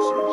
making.